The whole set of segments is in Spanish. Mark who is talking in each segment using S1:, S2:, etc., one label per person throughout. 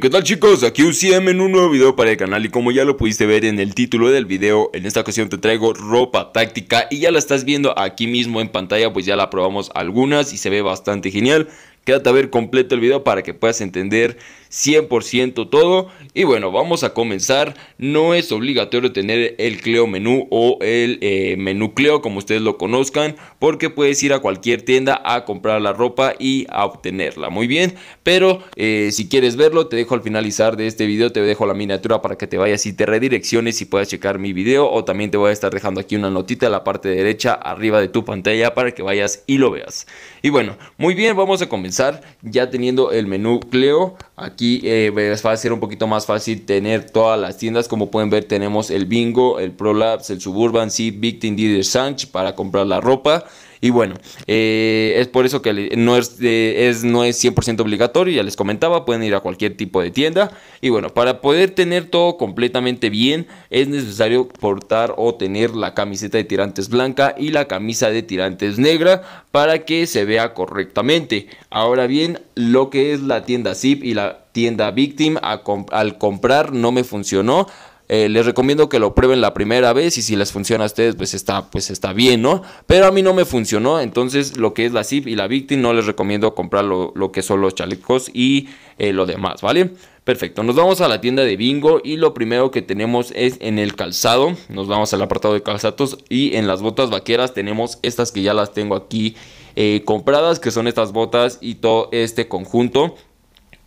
S1: ¿qué tal chicos? Aquí UCM en un nuevo video para el canal y como ya lo pudiste ver en el título del video, en esta ocasión te traigo ropa táctica y ya la estás viendo aquí mismo en pantalla, pues ya la probamos algunas y se ve bastante genial. Quédate a ver completo el video para que puedas entender 100% todo. Y bueno, vamos a comenzar. No es obligatorio tener el Cleo menú o el eh, menú Cleo como ustedes lo conozcan. Porque puedes ir a cualquier tienda a comprar la ropa y a obtenerla. Muy bien. Pero eh, si quieres verlo, te dejo al finalizar de este video. Te dejo la miniatura para que te vayas y te redirecciones y puedas checar mi video. O también te voy a estar dejando aquí una notita en la parte derecha arriba de tu pantalla para que vayas y lo veas. Y bueno, muy bien, vamos a comenzar ya teniendo el menú Cleo. Aquí eh, va a ser un poquito más fácil tener todas las tiendas. Como pueden ver tenemos el Bingo, el ProLabs, el Suburban, Seed, Victim, Dider Sanch para comprar la ropa. Y bueno, eh, es por eso que no es, es, no es 100% obligatorio, ya les comentaba, pueden ir a cualquier tipo de tienda. Y bueno, para poder tener todo completamente bien, es necesario portar o tener la camiseta de tirantes blanca y la camisa de tirantes negra para que se vea correctamente. Ahora bien, lo que es la tienda Zip y la tienda Victim, al comprar no me funcionó. Eh, les recomiendo que lo prueben la primera vez y si les funciona a ustedes pues está, pues está bien, ¿no? Pero a mí no me funcionó, entonces lo que es la zip y la Victim no les recomiendo comprar lo, que son los chalecos y eh, lo demás, ¿vale? Perfecto, nos vamos a la tienda de Bingo y lo primero que tenemos es en el calzado, nos vamos al apartado de calzados y en las botas vaqueras tenemos estas que ya las tengo aquí eh, compradas, que son estas botas y todo este conjunto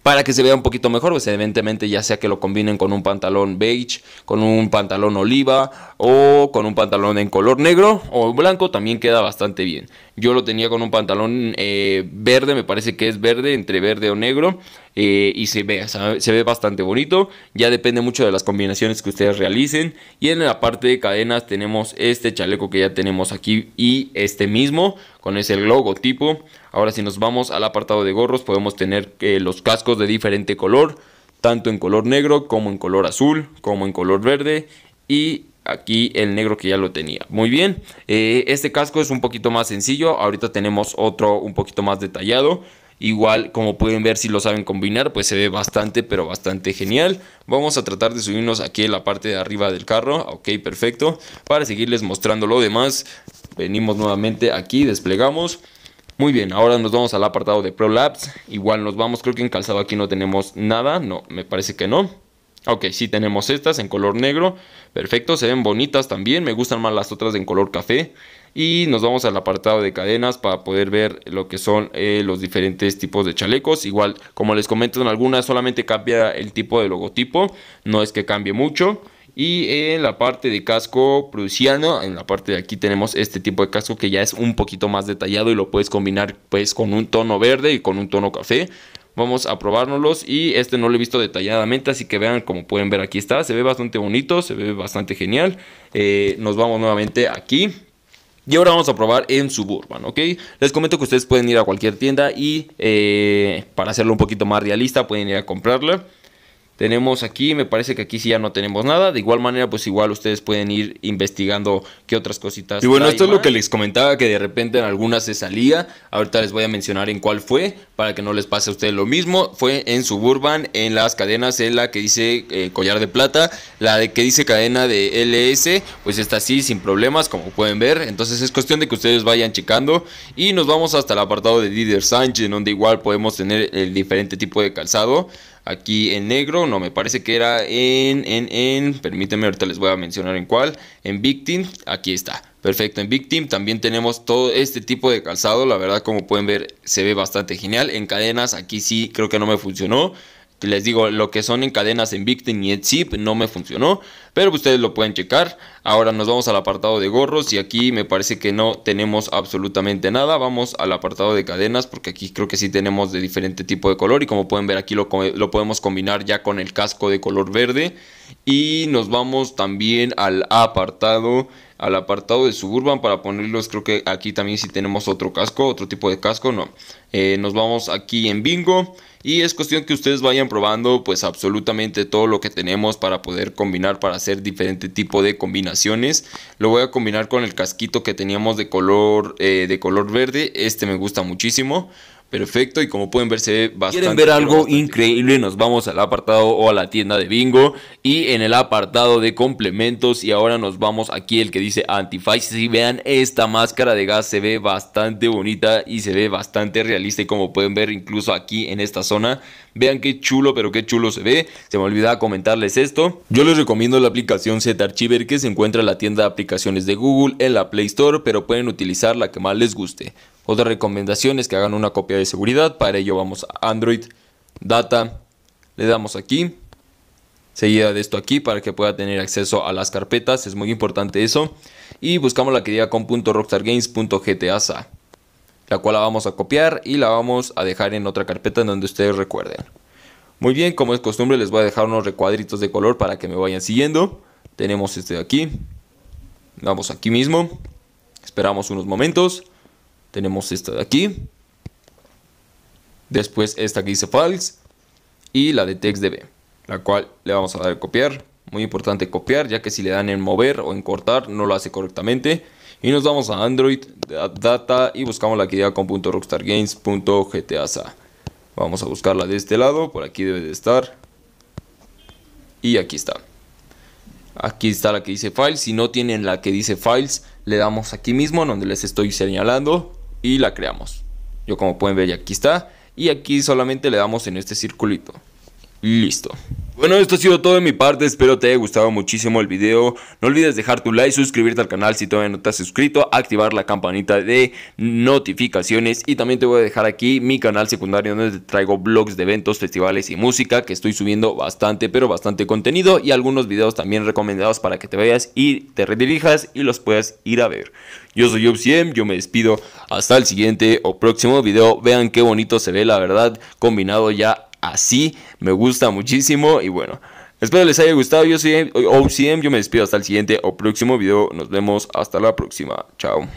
S1: para que se vea un poquito mejor, pues evidentemente ya sea que lo combinen con un pantalón beige, con un pantalón oliva o con un pantalón en color negro o blanco, también queda bastante bien. Yo lo tenía con un pantalón eh, verde, me parece que es verde, entre verde o negro. Eh, y se ve, se ve bastante bonito. Ya depende mucho de las combinaciones que ustedes realicen. Y en la parte de cadenas tenemos este chaleco que ya tenemos aquí y este mismo con ese logotipo. Ahora si nos vamos al apartado de gorros podemos tener eh, los cascos de diferente color. Tanto en color negro como en color azul, como en color verde. Y aquí el negro que ya lo tenía. Muy bien, eh, este casco es un poquito más sencillo, ahorita tenemos otro un poquito más detallado. Igual, como pueden ver, si lo saben combinar, pues se ve bastante, pero bastante genial. Vamos a tratar de subirnos aquí en la parte de arriba del carro. Ok, perfecto. Para seguirles mostrando lo demás, venimos nuevamente aquí, desplegamos. Muy bien, ahora nos vamos al apartado de ProLabs. Igual nos vamos, creo que en calzado aquí no tenemos nada. No, me parece que no. Ok, sí tenemos estas en color negro. Perfecto, se ven bonitas también. Me gustan más las otras en color café. Y nos vamos al apartado de cadenas para poder ver lo que son eh, los diferentes tipos de chalecos. Igual, como les comento en algunas, solamente cambia el tipo de logotipo. No es que cambie mucho. Y en la parte de casco prusiano, en la parte de aquí tenemos este tipo de casco que ya es un poquito más detallado y lo puedes combinar pues con un tono verde y con un tono café. Vamos a probárnoslos y este no lo he visto detalladamente, así que vean como pueden ver aquí está, se ve bastante bonito, se ve bastante genial. Eh, nos vamos nuevamente aquí. Y ahora vamos a probar en Suburban, ¿ok? Les comento que ustedes pueden ir a cualquier tienda y eh, para hacerlo un poquito más realista pueden ir a comprarla. Tenemos aquí, me parece que aquí sí ya no tenemos nada. De igual manera, pues igual ustedes pueden ir investigando qué otras cositas.
S2: Y bueno, esto es lo que les comentaba, que de repente en algunas se salía. Ahorita les voy a mencionar en cuál fue, para que no les pase a ustedes lo mismo. Fue en Suburban, en las cadenas, en la que dice eh, collar de plata. La de que dice cadena de LS, pues está así, sin problemas, como pueden ver. Entonces es cuestión de que ustedes vayan checando. Y nos vamos hasta el apartado de Dider Sánchez, donde igual podemos tener el diferente tipo de calzado aquí en negro, no, me parece que era en, en, en, permítanme, ahorita les voy a mencionar en cuál, en Victim, aquí está, perfecto, en Victim también tenemos todo este tipo de calzado, la verdad como pueden ver se ve bastante genial, en cadenas aquí sí creo que no me funcionó, les digo, lo que son en cadenas en Victim y en Zip no me funcionó, pero ustedes lo pueden checar. Ahora nos vamos al apartado de gorros y aquí me parece que no tenemos absolutamente nada. Vamos al apartado de cadenas porque aquí creo que sí tenemos de diferente tipo de color y como pueden ver aquí lo, lo podemos combinar ya con el casco de color verde. Y nos vamos también al apartado al apartado de Suburban para ponerlos. Creo que aquí también si tenemos otro casco, otro tipo de casco, no. Eh, nos vamos aquí en Bingo y es cuestión que ustedes vayan probando pues absolutamente todo lo que tenemos para poder combinar, para hacer diferente tipo de combinaciones. Lo voy a combinar con el casquito que teníamos de color, eh, de color verde, este me gusta muchísimo. Perfecto, y como pueden ver se ve bastante.
S1: ¿Quieren ver algo increíble? Nos vamos al apartado o a la tienda de bingo y en el apartado de complementos y ahora nos vamos aquí el que dice Antifaz. Si vean esta máscara de gas se ve bastante bonita y se ve bastante realista y como pueden ver incluso aquí en esta zona. Vean qué chulo, pero qué chulo se ve. Se me olvidaba comentarles esto. Yo les recomiendo la aplicación Z-Archiver que se encuentra en la tienda de aplicaciones de Google en la Play Store, pero pueden utilizar la que más les guste. Otra recomendación es que hagan una copia de seguridad. Para ello vamos a Android, Data, le damos aquí. Seguida de esto aquí para que pueda tener acceso a las carpetas. Es muy importante eso. Y buscamos la que diga com.rockstargames.gtasa. La cual la vamos a copiar y la vamos a dejar en otra carpeta en donde ustedes recuerden. Muy bien, como es costumbre les voy a dejar unos recuadritos de color para que me vayan siguiendo. Tenemos este de aquí. Vamos aquí mismo. Esperamos unos momentos. Tenemos esta de aquí. Después esta que dice files. Y la de textdb. La cual le vamos a dar a copiar. Muy importante copiar ya que si le dan en mover o en cortar no lo hace correctamente. Y nos vamos a Android, Data y buscamos la que diga con .rockstargames.gtasa. Vamos a buscarla de este lado, por aquí debe de estar. Y aquí está. Aquí está la que dice files. Si no tienen la que dice files, le damos aquí mismo donde les estoy señalando y la creamos. Yo como pueden ver ya aquí está. Y aquí solamente le damos en este circulito. Listo. Bueno, esto ha sido todo de mi parte, espero te haya gustado muchísimo el video. No olvides dejar tu like, suscribirte al canal si todavía no te has suscrito, activar la campanita de notificaciones y también te voy a dejar aquí mi canal secundario donde te traigo vlogs de eventos, festivales y música que estoy subiendo bastante, pero bastante contenido y algunos videos también recomendados para que te vayas y te redirijas y los puedas ir a ver. Yo soy UpCM, yo me despido hasta el siguiente o próximo video. Vean qué bonito se ve la verdad combinado ya así. Me gusta muchísimo y bueno. Espero les haya gustado. Yo soy OCM. Yo me despido hasta el siguiente o próximo video. Nos vemos hasta la próxima. Chao.